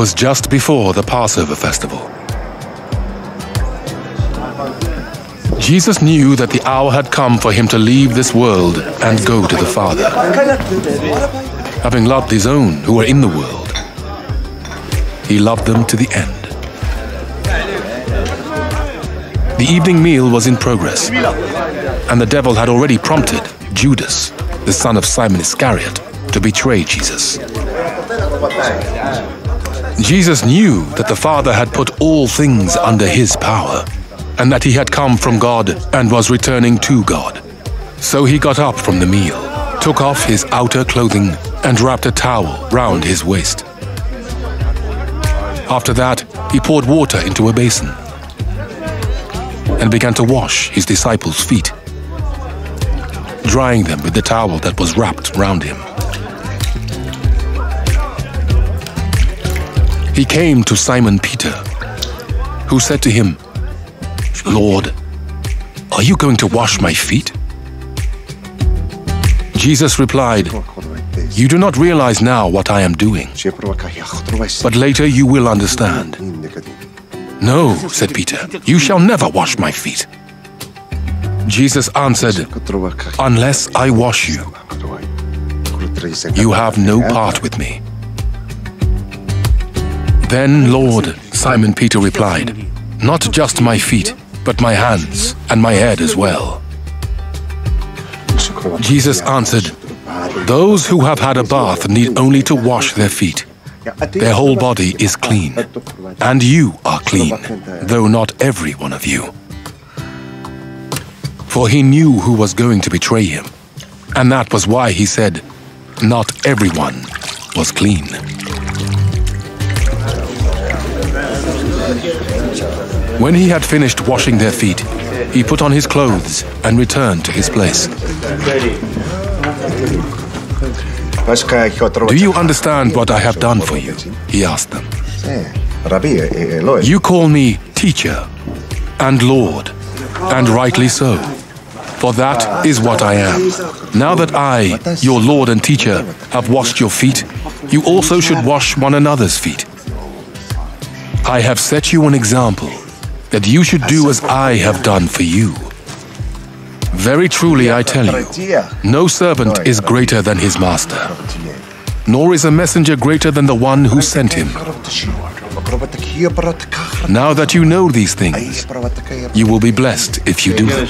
was just before the Passover festival. Jesus knew that the hour had come for him to leave this world and go to the Father. Having loved his own who were in the world, he loved them to the end. The evening meal was in progress, and the devil had already prompted Judas, the son of Simon Iscariot, to betray Jesus. Jesus knew that the Father had put all things under his power and that he had come from God and was returning to God. So he got up from the meal, took off his outer clothing, and wrapped a towel round his waist. After that, he poured water into a basin and began to wash his disciples' feet, drying them with the towel that was wrapped round him. He came to Simon Peter, who said to him, Lord, are you going to wash my feet? Jesus replied, You do not realize now what I am doing, but later you will understand. No, said Peter, you shall never wash my feet. Jesus answered, Unless I wash you, you have no part with me. Then, Lord, Simon Peter replied, Not just my feet, but my hands and my head as well. Jesus answered, Those who have had a bath need only to wash their feet. Their whole body is clean, and you are clean, though not every one of you. For he knew who was going to betray him, and that was why he said, Not everyone was clean. When he had finished washing their feet, he put on his clothes and returned to his place. Do you understand what I have done for you? He asked them. You call me teacher and Lord, and rightly so, for that is what I am. Now that I, your Lord and teacher, have washed your feet, you also should wash one another's feet. I have set you an example that you should do as I have done for you. Very truly I tell you, no servant is greater than his master, nor is a messenger greater than the one who sent him. Now that you know these things, you will be blessed if you do them.